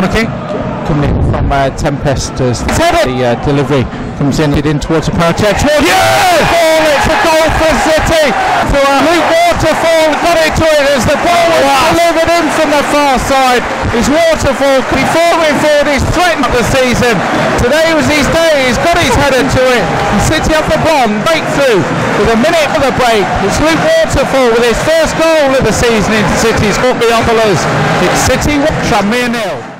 corner kick coming from uh, Tempest as the uh, delivery comes in in towards the power check. Yeah! Goal, it's a goal for City! For uh, Luke Waterfall got it to it as the ball was wow. delivered in from the far side. It's Waterfall before for forward he's threatened the season. Today was his day he's got his head into it. And City up the bomb breakthrough. With a minute for the break it's Luke Waterfall with his first goal of the season into City's Courtney It's City Tranmere nil